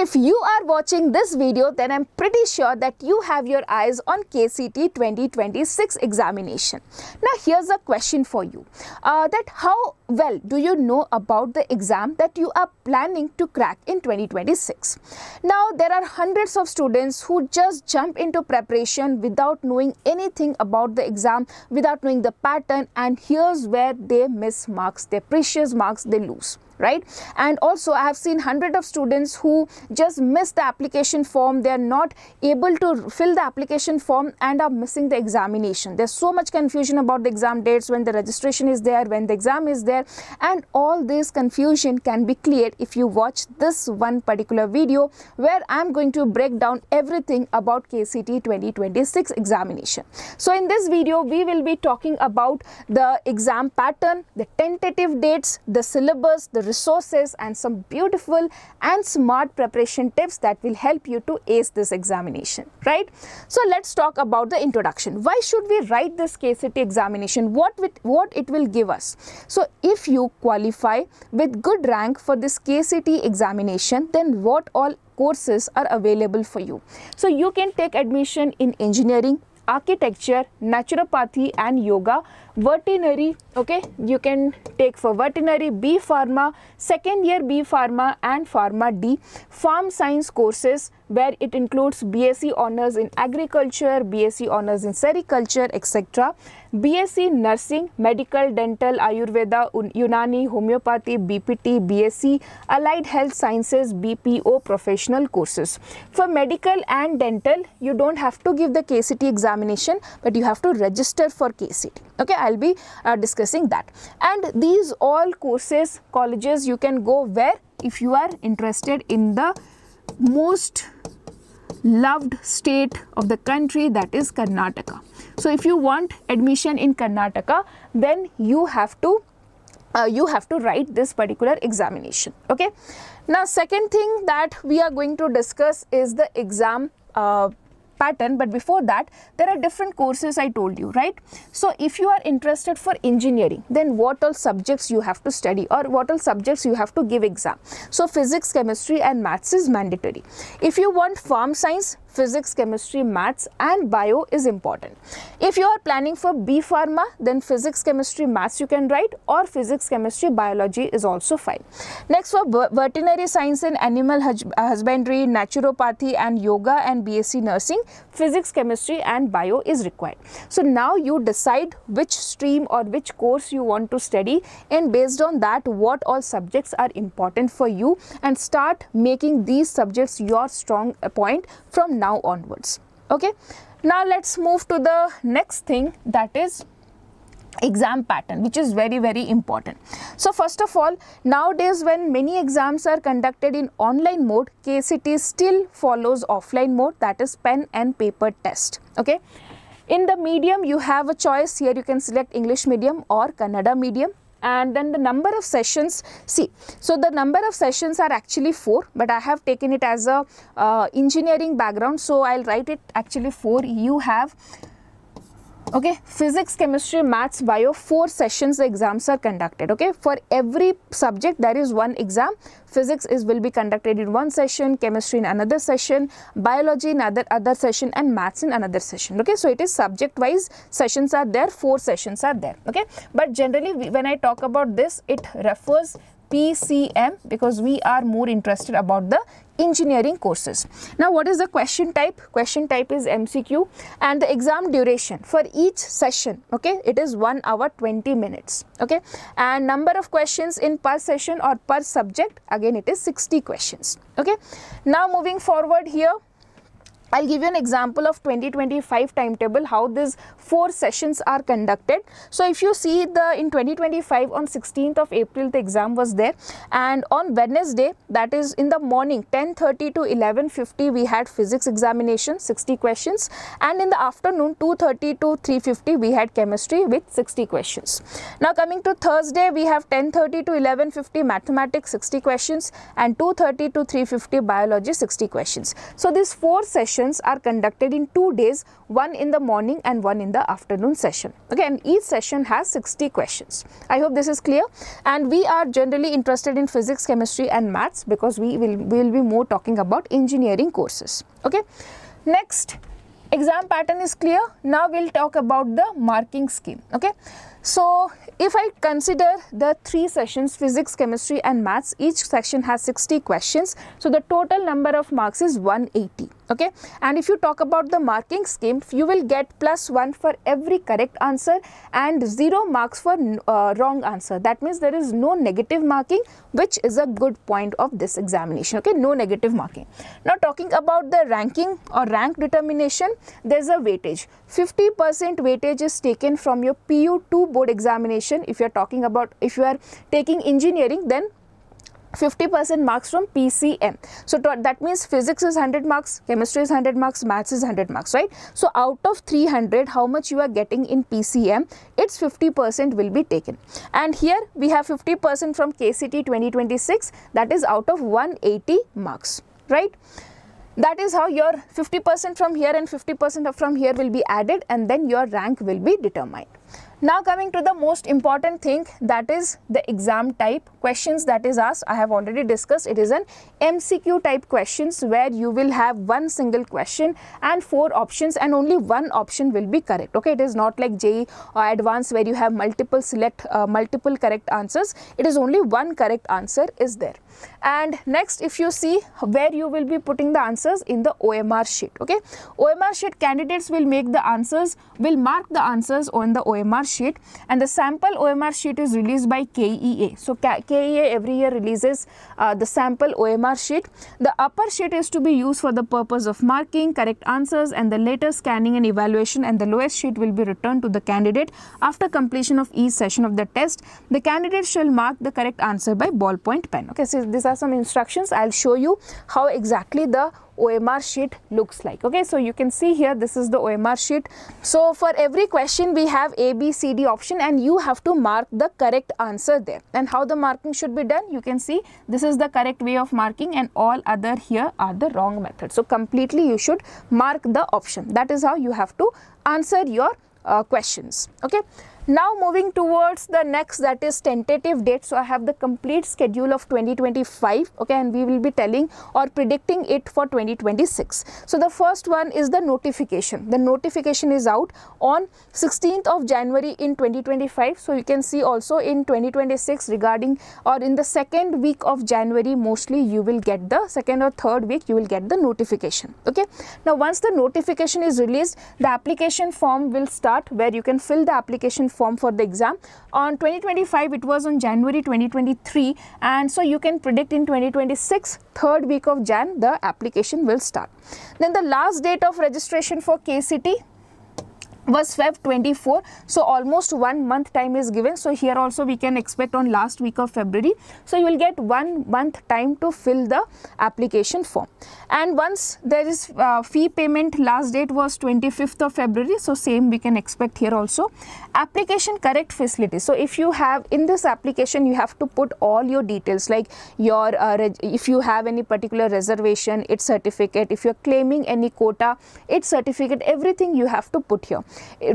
If you are watching this video, then I'm pretty sure that you have your eyes on KCET 2026 examination. Now, here's a question for you. Uh, that how well do you know about the exam that you are planning to crack in 2026? Now, there are hundreds of students who just jump into preparation without knowing anything about the exam, without knowing the pattern, and here's where they miss marks, their precious marks they lose right? And also i have seen hundred of students who just miss the application form. They are not able to fill the application form and are missing the examination. There's so much confusion about the exam dates when the registration is there when the exam is there. And all this confusion can be cleared if you watch this one particular video where i'm going to break down everything about kcet 2026 examination. So in this video we will be talking about the exam pattern the tentative dates the syllabus the resources and some beautiful and smart preparation tips that will help you to ace this examination, right? So let's talk about the introduction. Why should we write this KCET examination? What, with, what it will give us? So if you qualify with good rank for this KCET examination, then what all courses are available for you. So you can take admission in engineering, architecture, naturopathy and yoga veterinary okay? You can take for veterinary b pharma second year b pharma and pharma d. Farm science courses where it includes bsc honors in agriculture bsc honors in sericulture etc bsc nursing medical dental ayurveda unani homeopathy bpt bsc allied health sciences bpo professional courses. For medical and dental you don't have to give the kcet examination but you have to register for kcet okay i'll be uh, discussing that. And these all courses colleges you can go where if you are interested in the most loved state of the country that is Karnataka. So if you want admission in Karnataka then you have to uh, you have to write this particular examination. Okay? Now second thing that we are going to discuss is the exam uh, pattern but before that there are different courses I told you right. So if you are interested for engineering then what all subjects you have to study or what all subjects you have to give exam. So physics, chemistry and maths is mandatory. If you want farm science physics, chemistry, maths and bio is important. If you are planning for B Pharma, then physics, chemistry, maths you can write or physics, chemistry, biology is also fine. Next for veterinary science and animal husbandry, naturopathy and yoga and BSc nursing, physics, chemistry and bio is required. So now you decide which stream or which course you want to study and based on that what all subjects are important for you and start making these subjects your strong point from now onwards. Okay? Now let's move to the next thing that is exam pattern which is very very important. So first of all nowadays when many exams are conducted in online mode kcet still follows offline mode that is pen and paper test. Okay? In the medium you have a choice. Here you can select english medium or kannada medium and then the number of sessions see so the number of sessions are actually four but i have taken it as a uh, engineering background. So i'll write it actually four. You have okay physics chemistry maths bio four sessions the exams are conducted. Okay for every subject there is one exam. Physics is will be conducted in one session chemistry in another session biology in other other session and maths in another session. Okay so it is subject wise sessions are there four sessions are there. Okay but generally when i talk about this it refers PCM because we are more interested about the engineering courses. Now what is the question type? Question type is MCQ and the exam duration for each session okay it is 1 hour 20 minutes okay and number of questions in per session or per subject again it is 60 questions okay. Now moving forward here I'll give you an example of 2025 timetable how these four sessions are conducted. So if you see the in 2025 on 16th of April the exam was there and on Wednesday that is in the morning 10:30 to 11:50 we had physics examination 60 questions and in the afternoon 2:30 to 3:50 we had chemistry with 60 questions. Now coming to Thursday we have 10:30 to 11:50 mathematics 60 questions and 2:30 to 3:50 biology 60 questions. So these four sessions sessions are conducted in two days, one in the morning and one in the afternoon session. Okay, and each session has 60 questions. I hope this is clear. And we are generally interested in physics, chemistry and maths because we will, we will be more talking about engineering courses. Okay. Next, exam pattern is clear. Now we'll talk about the marking scheme. Okay. So, if I consider the three sessions physics, chemistry and maths, each section has 60 questions. So, the total number of marks is 180 okay? And if you talk about the marking scheme you will get plus 1 for every correct answer and 0 marks for uh, wrong answer. That means there is no negative marking which is a good point of this examination. Okay? No negative marking. Now talking about the ranking or rank determination there's a weightage. 50% weightage is taken from your PU2 board examination. If you're talking about if you are taking engineering then 50% marks from PCM. So that means physics is 100 marks, chemistry is 100 marks, maths is 100 marks, right? So out of 300, how much you are getting in PCM, its 50% will be taken. And here we have 50% from KCT 2026, that is out of 180 marks, right? That is how your 50% from here and 50% from here will be added and then your rank will be determined. Now coming to the most important thing that is the exam type questions that is asked. I have already discussed. It is an MCQ type questions where you will have one single question and four options and only one option will be correct. Okay it is not like JEE or advanced where you have multiple select uh, multiple correct answers. It is only one correct answer is there. And next if you see where you will be putting the answers in the OMR sheet. Okay OMR sheet candidates will make the answers will mark the answers on the OMR sheet and the sample OMR sheet is released by KEA. So KEA every year releases uh, the sample OMR sheet. The upper sheet is to be used for the purpose of marking correct answers and the later scanning and evaluation and the lowest sheet will be returned to the candidate after completion of each session of the test. The candidate shall mark the correct answer by ballpoint pen. Okay, so these are some instructions. I'll show you how exactly the OMR sheet looks like. Okay, so you can see here this is the OMR sheet. So for every question we have A, B, C, D option and you have to mark the correct answer there. And how the marking should be done? You can see this is the correct way of marking and all other here are the wrong method. So completely you should mark the option. That is how you have to answer your uh, questions. Okay. Now moving towards the next that is tentative date. So I have the complete schedule of 2025 okay and we will be telling or predicting it for 2026. So the first one is the notification. The notification is out on 16th of January in 2025. So you can see also in 2026 regarding or in the second week of January mostly you will get the second or third week you will get the notification okay. Now once the notification is released the application form will start where you can fill the application form for the exam. On 2025, it was on January 2023 and so you can predict in 2026, third week of Jan, the application will start. Then the last date of registration for KCET was Feb 24 so almost one month time is given. So here also we can expect on last week of February. So you will get one month time to fill the application form. And once there is uh, fee payment last date was 25th of February. So same we can expect here also. Application correct facility. So if you have in this application you have to put all your details like your uh, if you have any particular reservation its certificate if you're claiming any quota its certificate everything you have to put here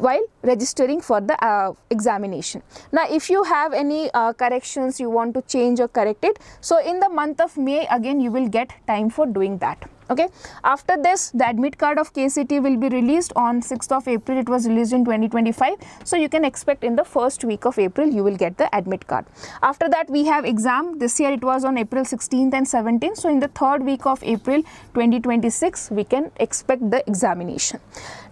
while registering for the uh, examination. Now, if you have any uh, corrections you want to change or correct it, so in the month of May again you will get time for doing that okay? After this the admit card of kcet will be released on 6th of april. It was released in 2025 so you can expect in the first week of april you will get the admit card. After that we have exam. This year it was on april 16th and 17th so in the third week of april 2026 we can expect the examination.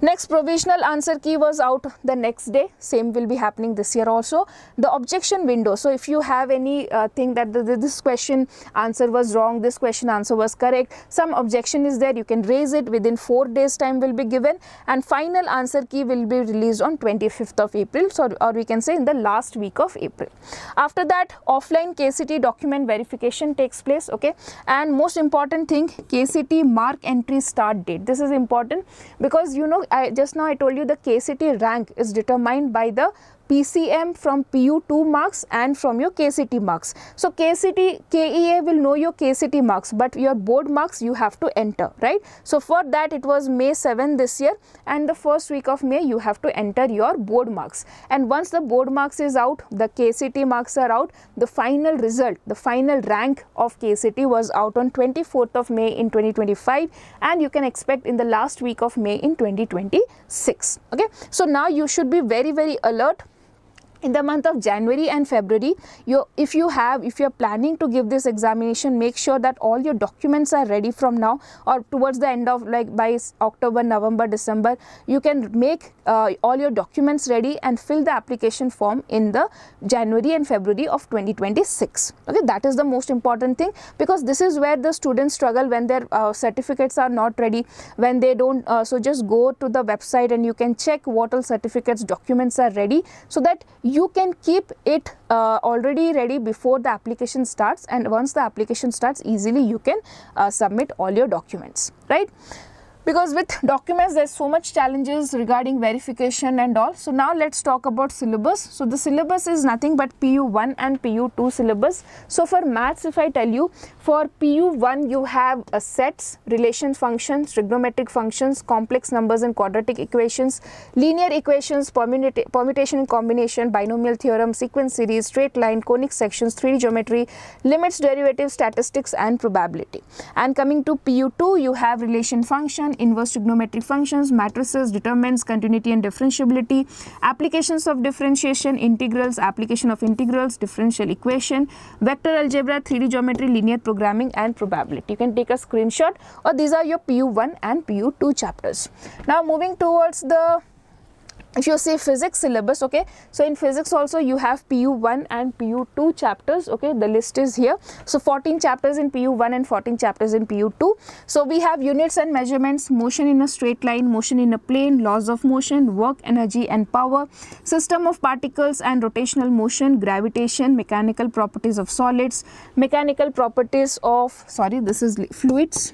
Next provisional answer key was out the next day. Same will be happening this year also. The objection window. So if you have any uh, thing that the, the, this question answer was wrong this question answer was correct some objection objection is there. You can raise it within 4 days time will be given and final answer key will be released on 25th of April so or we can say in the last week of April. After that offline KCET document verification takes place okay? And most important thing KCET mark entry start date. This is important because you know I just now I told you the KCET rank is determined by the PCM from PU2 marks and from your KCET marks. So KCET, KEA will know your KCET marks but your board marks you have to enter, right? So for that it was May 7 this year and the first week of May you have to enter your board marks. And once the board marks is out, the KCET marks are out, the final result, the final rank of KCET was out on 24th of May in 2025 and you can expect in the last week of May in 2026. Okay, so now you should be very very alert in the month of January and February you if you have if you are planning to give this examination make sure that all your documents are ready from now or towards the end of like by October November December you can make uh, all your documents ready and fill the application form in the January and February of 2026 okay that is the most important thing because this is where the students struggle when their uh, certificates are not ready when they don't uh, so just go to the website and you can check what all certificates documents are ready so that you can keep it uh, already ready before the application starts and once the application starts easily you can uh, submit all your documents right? Because with documents there's so much challenges regarding verification and all. So now let's talk about syllabus. So the syllabus is nothing but pu1 and pu2 syllabus. So for maths if i tell you for pu1 you have a sets relation functions trigonometric functions complex numbers and quadratic equations linear equations permutation and combination binomial theorem sequence series straight line conic sections 3d geometry limits derivatives statistics and probability. And coming to pu2 you have relation function inverse trigonometric functions, matrices, determinants, continuity and differentiability, applications of differentiation, integrals, application of integrals, differential equation, vector algebra, 3D geometry, linear programming and probability. You can take a screenshot or these are your PU1 and PU2 chapters. Now moving towards the if you see physics syllabus okay so in physics also you have pu1 and pu2 chapters okay the list is here. So 14 chapters in pu1 and 14 chapters in pu2 so we have units and measurements motion in a straight line motion in a plane laws of motion work energy and power system of particles and rotational motion gravitation mechanical properties of solids mechanical properties of sorry this is fluids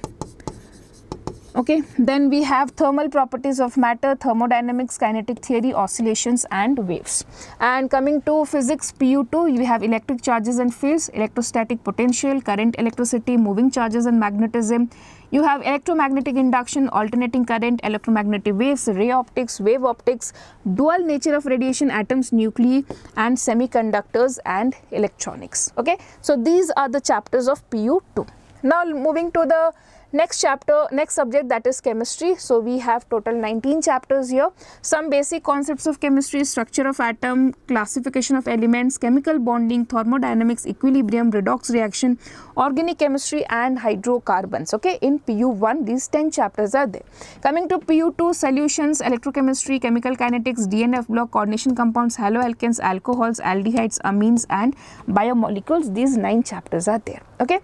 okay then we have thermal properties of matter thermodynamics kinetic theory oscillations and waves. And coming to physics pu2 we have electric charges and fields electrostatic potential current electricity moving charges and magnetism. You have electromagnetic induction alternating current electromagnetic waves ray optics wave optics dual nature of radiation atoms nuclei and semiconductors and electronics. Okay so these are the chapters of pu2 now moving to the Next chapter, next subject that is chemistry. So we have total 19 chapters here. Some basic concepts of chemistry, structure of atom, classification of elements, chemical bonding, thermodynamics, equilibrium, redox reaction, organic chemistry and hydrocarbons. Okay, in PU1 these 10 chapters are there. Coming to PU2 solutions, electrochemistry, chemical kinetics, DNF block, coordination compounds, haloalkanes, alcohols, aldehydes, amines and biomolecules. These 9 chapters are there. Okay.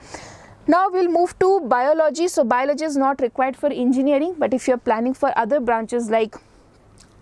Now we'll move to biology. So biology is not required for engineering, but if you're planning for other branches like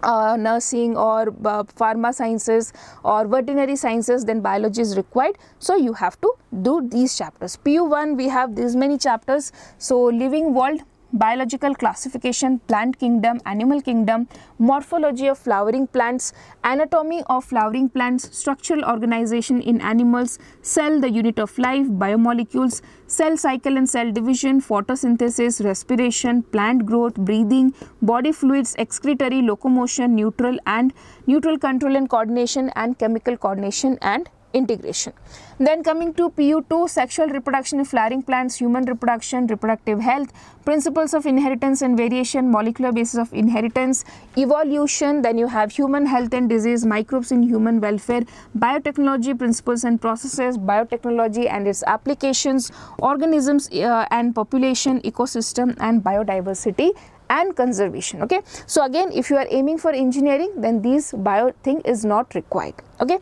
uh, nursing or uh, pharma sciences or veterinary sciences then biology is required. So you have to do these chapters. Pu1 we have these many chapters. So living world biological classification, plant kingdom, animal kingdom, morphology of flowering plants, anatomy of flowering plants, structural organization in animals, cell the unit of life, biomolecules, cell cycle and cell division, photosynthesis, respiration, plant growth, breathing, body fluids, excretory, locomotion, neutral and neural control and coordination and chemical coordination and integration. Then coming to PU2, sexual reproduction in flowering plants, human reproduction, reproductive health, principles of inheritance and variation, molecular basis of inheritance, evolution, then you have human health and disease, microbes in human welfare, biotechnology, principles and processes, biotechnology and its applications, organisms uh, and population, ecosystem and biodiversity and conservation okay so again if you are aiming for engineering then these bio thing is not required okay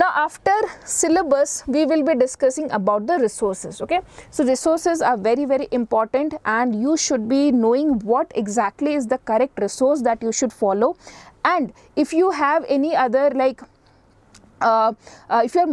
now after syllabus we will be discussing about the resources okay. So resources are very very important and you should be knowing what exactly is the correct resource that you should follow and if you have any other like uh, uh, if you're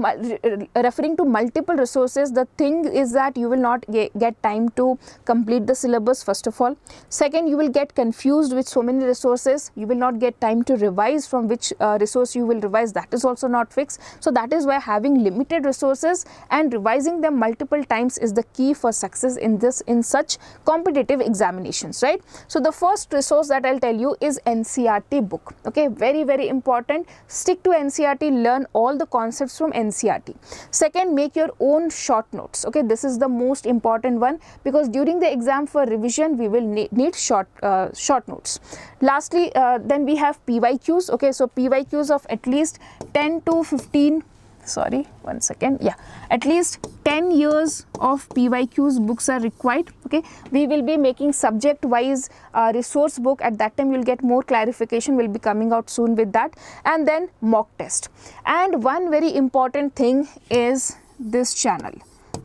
referring to multiple resources the thing is that you will not get, get time to complete the syllabus first of all. Second you will get confused with so many resources. You will not get time to revise from which uh, resource you will revise. That is also not fixed. So that is why having limited resources and revising them multiple times is the key for success in this in such competitive examinations right? So the first resource that i'll tell you is ncert book okay? Very very important. Stick to ncert learn all the concepts from NCERT. Second, make your own short notes. Okay, this is the most important one because during the exam for revision, we will need, need short uh, short notes. Lastly, uh, then we have PYQs. Okay, so PYQs of at least 10 to 15 sorry one second. Yeah. At least 10 years of pyqs books are required. Okay. We will be making subject wise uh, resource book. At that time you'll get more clarification. Will be coming out soon with that. And then mock test. And one very important thing is this channel.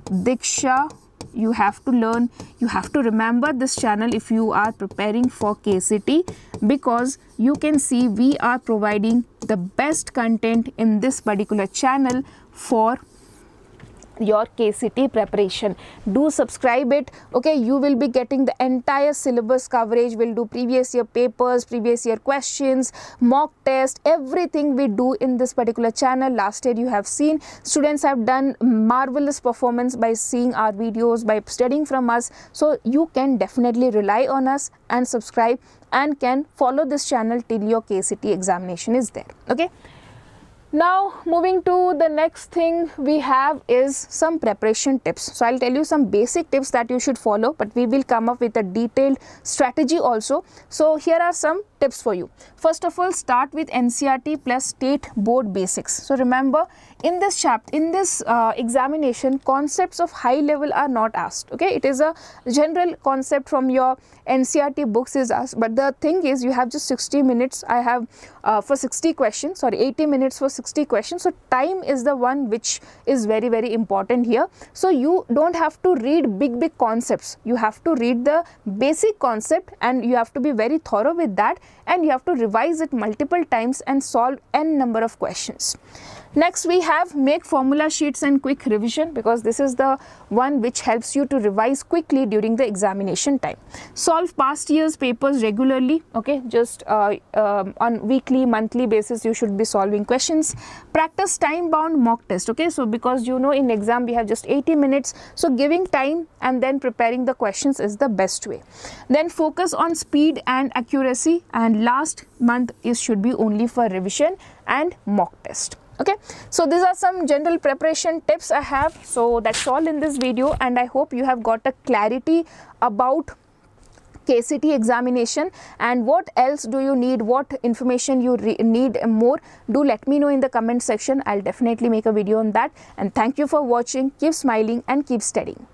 Deeksha you have to learn. You have to remember this channel if you are preparing for kcet because you can see we are providing the best content in this particular channel for your KCET preparation. Do subscribe it. Okay, you will be getting the entire syllabus coverage. We'll do previous year papers, previous year questions, mock test, everything we do in this particular channel. Last year you have seen students have done marvelous performance by seeing our videos, by studying from us. So you can definitely rely on us and subscribe and can follow this channel till your KCET examination is there. Okay. Now moving to the next thing we have is some preparation tips. So I'll tell you some basic tips that you should follow but we will come up with a detailed strategy also. So here are some tips for you. First of all start with NCERT plus state board basics. So remember in this chapter in this uh, examination concepts of high level are not asked okay? It is a general concept from your NCERT books is asked but the thing is you have just 60 minutes. I have uh, for 60 questions sorry 80 minutes for 60 questions. So time is the one which is very very important here. So you don't have to read big big concepts. You have to read the basic concept and you have to be very thorough with that and you have to revise it multiple times and solve n number of questions Next we have make formula sheets and quick revision because this is the one which helps you to revise quickly during the examination time. Solve past years papers regularly okay just uh, uh, on weekly monthly basis you should be solving questions. Practice time bound mock test okay so because you know in exam we have just 80 minutes so giving time and then preparing the questions is the best way. Then focus on speed and accuracy and last month is should be only for revision and mock test okay? So these are some general preparation tips i have. So that's all in this video and i hope you have got a clarity about KCET examination and what else do you need what information you need more. Do let me know in the comment section. I'll definitely make a video on that. And thank you for watching. Keep smiling and keep studying